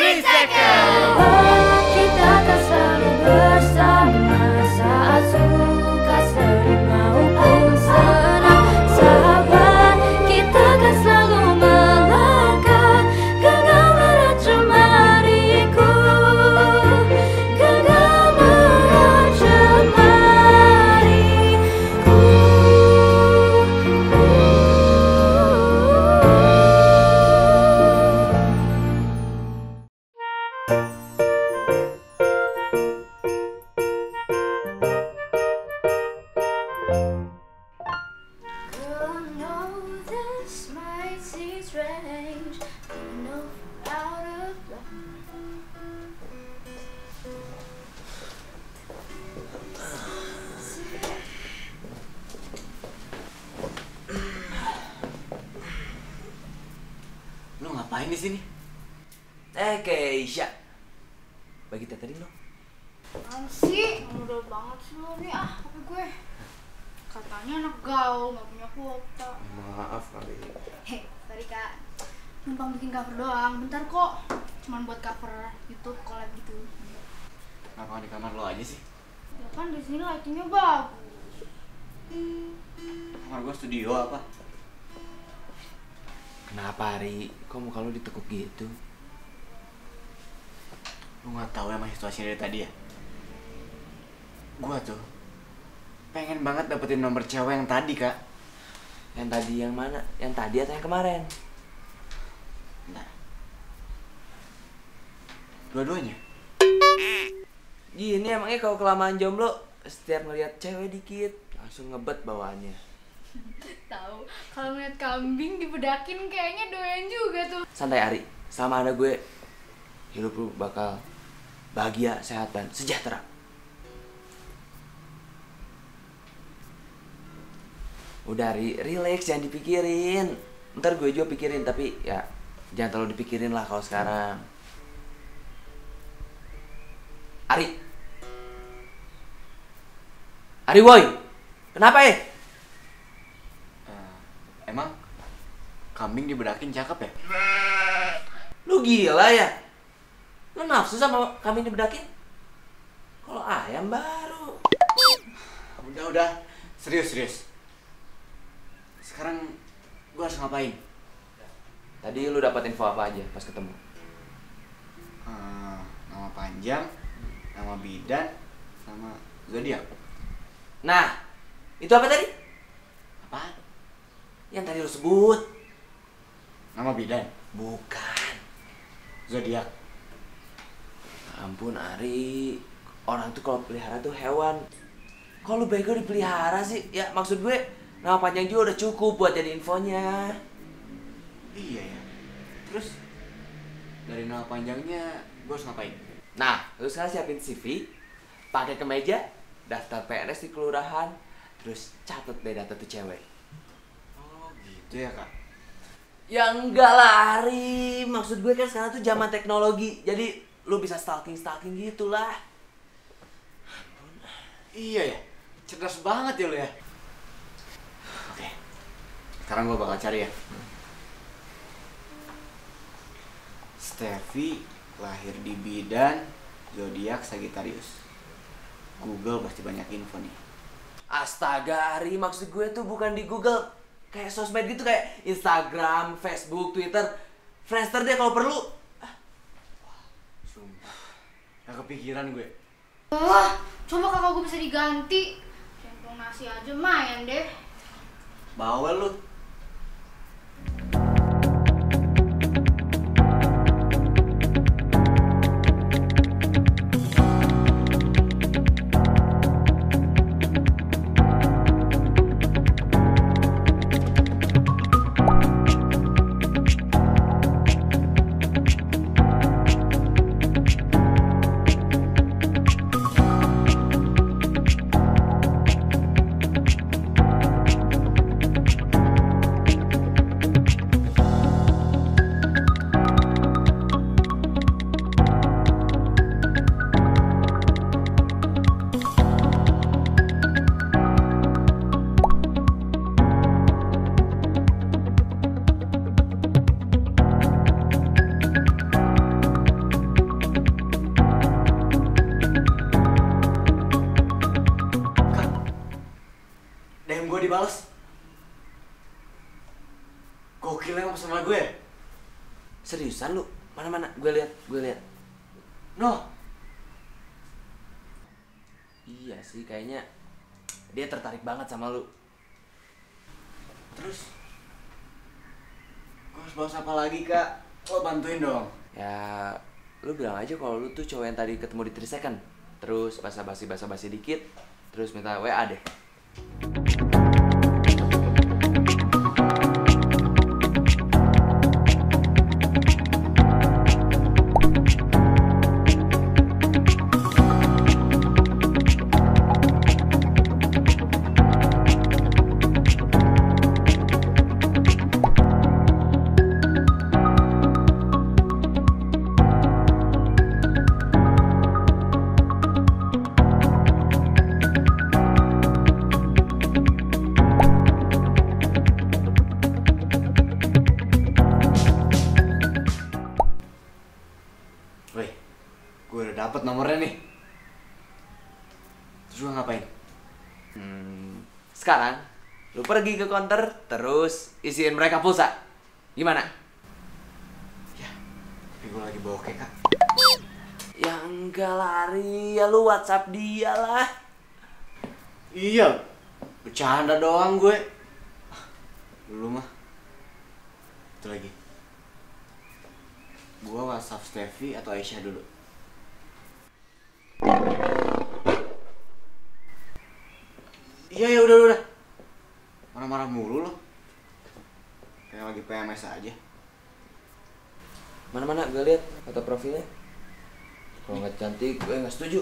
Three seconds! Strange, out of Lu ngapain di sini? Eh, Keisha. Bagi teh tadi lo. Apaan sih? Mudah banget sih lo nih ah HP gue Katanya anak gaul, gak punya kuota Maaf kali. Hei, sorry kak Numpang bikin cover doang, bentar kok Cuman buat cover Youtube collab gitu Kenapa di kamar lo aja sih? Ya kan di sini lightingnya bagus Kamar gua studio apa? Kenapa, Ri? Kok muka lu ditekuk gitu? Lu nggak tahu emang situasi dari tadi ya? Gua tuh pengen banget dapetin nomor cewek yang tadi kak. Yang tadi yang mana? Yang tadi atau yang kemarin? Nah, dua-duanya. Gini emangnya kalau kelamaan jomblo, setiap ngeliat cewek dikit, langsung ngebet bawaannya. Tahu kalau ngeliat kambing dibedakin kayaknya doyan juga tuh Santai, Ari. Sama ada gue, hidup lu bakal bahagia, sehat, dan sejahtera. Udah, Ri, relax, jangan dipikirin. Ntar gue juga pikirin, tapi ya jangan terlalu dipikirin lah kalau sekarang. Ari. Ari, woi. Kenapa? Eh, emang kambing dibedakin cakep ya? Lu gila ya? Lu nafsu sama kambing dibedakin? Kalau ayam baru. Udah udah, serius serius. Sekarang gua harus ngapain? Tadi lu dapat info apa aja pas ketemu? Eh, nama panjang, nama bidan, sama zodiak. Nah, itu apa tadi? Apaan? Yang tadi lu sebut. Nama bidan, Bukan. zodiak. Ampun Ari, orang tuh kalau pelihara tuh hewan. Kalau lu bego dipelihara sih, ya maksud gue nama panjang juga udah cukup buat jadi infonya. Iya ya. Terus dari nama panjangnya gua harus ngapain? Nah, lu sekarang siapin CV, pakai kemeja, daftar PNS di kelurahan, terus catet deh data tuh cewek. Oh gitu ya kak. Ya enggak lah, Ari. Maksud gue kan sekarang tuh zaman teknologi. Jadi lu bisa stalking-stalking gitu lah. Iya ya, cerdas banget ya lo ya. Sekarang gua bakal cari ya. Steffi lahir di bidan, zodiak Sagittarius. Google pasti banyak info nih. Astaga, Ari. Maksud gue tuh bukan di Google. Kayak sosmed gitu kayak Instagram, Facebook, Twitter. Friendster deh kalau perlu. Sumpah, gak kepikiran gue. Wah, coba kakak gue bisa diganti Centong nasi aja main deh Bawel lu. gue dibalas gokil emang sama gue ya? seriusan lu? Mana mana gue lihat gue lihat. No iya sih kayaknya dia tertarik banget sama lu. Terus? Gue harus bahas apa lagi kak? Lo bantuin dong. Ya lu bilang aja kalau lu tuh cowok yang tadi ketemu di Trisecond kan? terus basa-basi basa-basi dikit terus minta WA deh. Gue udah dapet nomornya nih. Terus gue ngapain? Hmm, sekarang lu pergi ke counter terus isiin mereka pulsa. Gimana? Ya, tapi gue lagi bokeh, Kak. Ya enggak lari, ya lu WhatsApp dia lah. Iya, bercanda doang gue. Dulu mah. Itu lagi. Gue WhatsApp Steffi atau Aisyah dulu. Iya ya udah udah. Marah-marah mulu lo. Kayak lagi PMS aja. Mana-mana gue lihat foto profilnya. Kalau nggak cantik, gue nggak setuju.